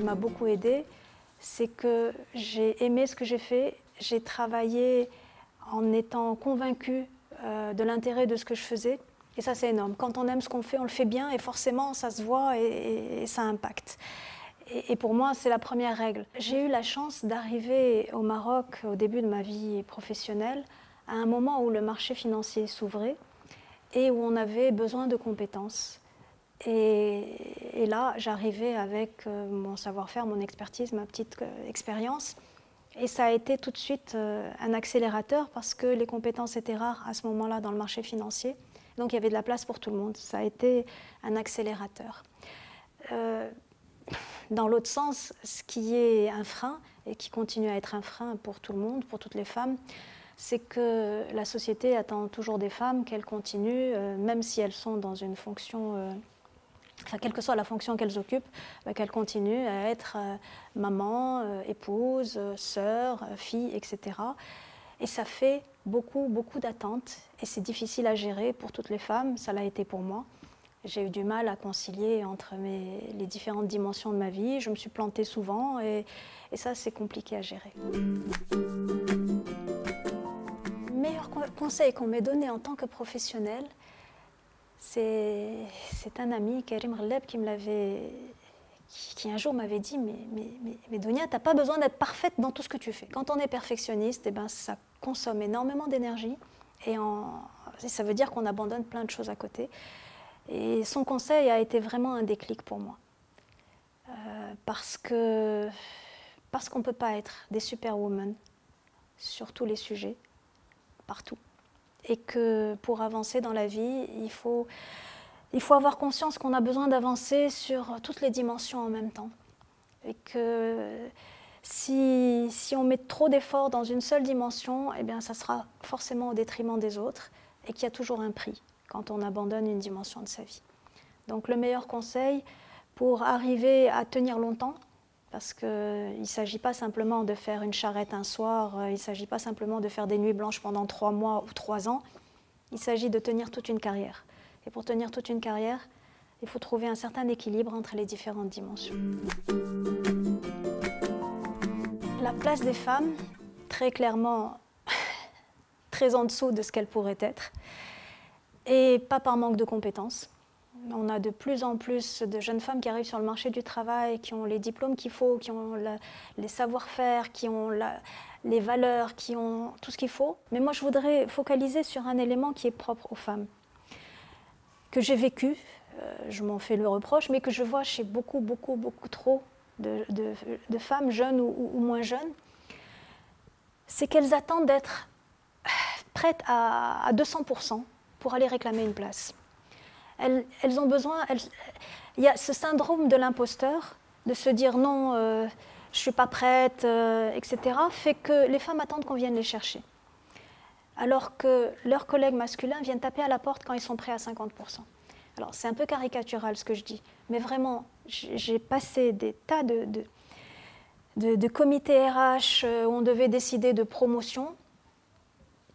m'a beaucoup aidé, c'est que j'ai aimé ce que j'ai fait, j'ai travaillé en étant convaincue euh, de l'intérêt de ce que je faisais. Et ça, c'est énorme. Quand on aime ce qu'on fait, on le fait bien et forcément, ça se voit et, ça impacte. Et, pour moi, c'est la première règle. J'ai eu la chance d'arriver au Maroc au début de ma vie professionnelle, à un moment où le marché financier s'ouvrait et où on avait besoin de compétences. Et, là, j'arrivais avec euh, mon savoir-faire, mon expertise, ma petite euh, expérience. Et ça a été tout de suite euh, un accélérateur parce que les compétences étaient rares à ce moment-là dans le marché financier. Donc il y avait de la place pour tout le monde. Ça a été un accélérateur. dans l'autre sens, ce qui est un frein et qui continue à être un frein pour tout le monde, pour toutes les femmes, c'est que la société attend toujours des femmes qu'elles continuent, même si elles sont dans une fonction quelle que soit la fonction qu'elles occupent, bah, qu'elles continuent à être euh, maman, euh, épouse, euh, sœur, fille, etc. Et ça fait beaucoup, beaucoup d'attentes et c'est difficile à gérer pour toutes les femmes, ça l'a été pour moi. J'ai eu du mal à concilier entre mes, les différentes dimensions de ma vie, je me suis plantée souvent et, et ça c'est compliqué à gérer. Le meilleur conseil qu'on m'ait donné en tant que professionnelle, c'est un ami, Karim Rleb, qui un jour m'avait dit mais, mais, mais, tu n'as pas besoin d'être parfaite dans tout ce que tu fais. Quand on est perfectionniste, eh ben, ça consomme énormément d'énergie et, ça veut dire qu'on abandonne plein de choses à côté. Et son conseil a été vraiment un déclic pour moi. Euh, parce que parce qu'on ne peut pas être des superwomen sur tous les sujets, partout et que pour avancer dans la vie, il faut, il faut avoir conscience qu'on a besoin d'avancer sur toutes les dimensions en même temps. Et que si, si on met trop d'efforts dans une seule dimension, eh bien, ça sera forcément au détriment des autres et qu'il y a toujours un prix quand on abandonne une dimension de sa vie. Donc le meilleur conseil pour arriver à tenir longtemps, parce qu'il ne s'agit pas simplement de faire une charrette un soir, euh, il ne s'agit pas simplement de faire des nuits blanches pendant trois mois ou trois ans, il s'agit de tenir toute une carrière. Et pour tenir toute une carrière, il faut trouver un certain équilibre entre les différentes dimensions. La place des femmes, très clairement, très en dessous de ce qu'elle pourrait être, et pas par manque de compétences on a de plus en plus de jeunes femmes qui arrivent sur le marché du travail, qui ont les diplômes qu'il faut, qui ont les savoir-faire, qui ont les valeurs, qui ont tout ce qu'il faut. Mais moi, je voudrais focaliser sur un élément qui est propre aux femmes, que j'ai vécu, euh, je m'en fais le reproche, mais que je vois chez beaucoup, beaucoup, beaucoup trop de, femmes jeunes ou, moins jeunes, c'est qu'elles attendent d'être prêtes à 200% pour aller réclamer une place elles, ont besoin. il y a ce syndrome de l'imposteur, de se dire non, euh, je ne suis pas prête, euh, etc., fait que les femmes attendent qu'on vienne les chercher. Alors que leurs collègues masculins viennent taper à la porte quand ils sont prêts à 50%. Alors c'est un peu caricatural ce que je dis, mais vraiment, j'ai passé des tas de, de, de comités RH euh, où on devait décider de promotion.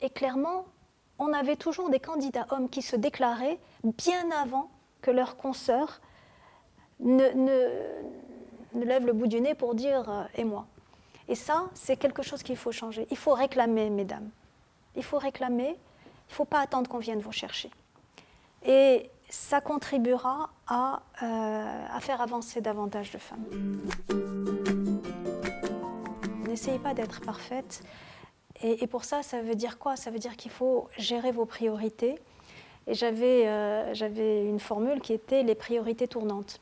Et clairement, on avait toujours des candidats hommes qui se déclaraient bien avant que leurs consoeurs ne, ne, lèvent le bout du nez pour dire euh, et moi. Et ça, c'est quelque chose qu'il faut changer. Il faut réclamer, mesdames. Il faut réclamer. Il ne faut pas attendre qu'on vienne vous chercher. Et ça contribuera à, euh, à faire avancer davantage de femmes. N'essayez pas d'être parfaite. Et, pour ça, ça veut dire quoi? Ça veut dire qu'il faut gérer vos priorités. Et j'avais euh, une formule qui était les priorités tournantes.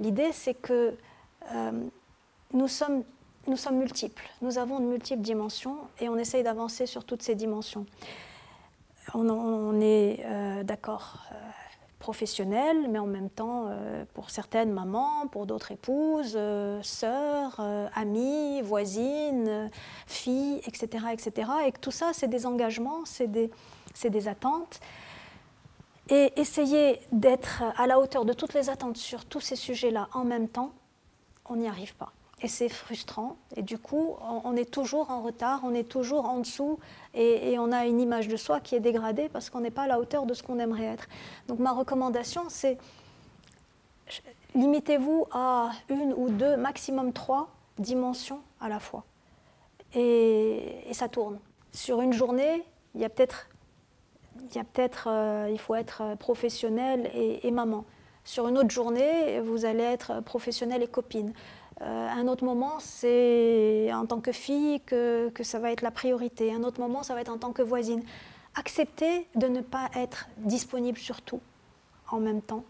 L'idée, c'est que euh, nous, sommes, nous sommes multiples, nous avons de multiples dimensions et on essaye d'avancer sur toutes ces dimensions. On, est euh, d'accord professionnelle, mais en même temps, euh, pour certaines mamans, pour d'autres épouses, euh, sœurs, euh, amies, voisines, filles, etc., etc. Et que tout ça, c'est des engagements, c'est des, des attentes. Et essayer d'être à la hauteur de toutes les attentes sur tous ces sujets-là en même temps, on n'y arrive pas et c'est frustrant. Et du coup, on, est toujours en retard, on est toujours en dessous et, on a une image de soi qui est dégradée parce qu'on n'est pas à la hauteur de ce qu'on aimerait être. Donc ma recommandation, c'est limitez-vous à une ou deux, maximum trois dimensions à la fois. Et, ça tourne. Sur une journée, il y a peut-être, il, euh, faut être professionnel et, maman. Sur une autre journée, vous allez être professionnel et copine. Euh, un autre moment, c'est en tant que fille que, ça va être la priorité. Un autre moment, ça va être en tant que voisine. Acceptez de ne pas être disponible sur tout en même temps.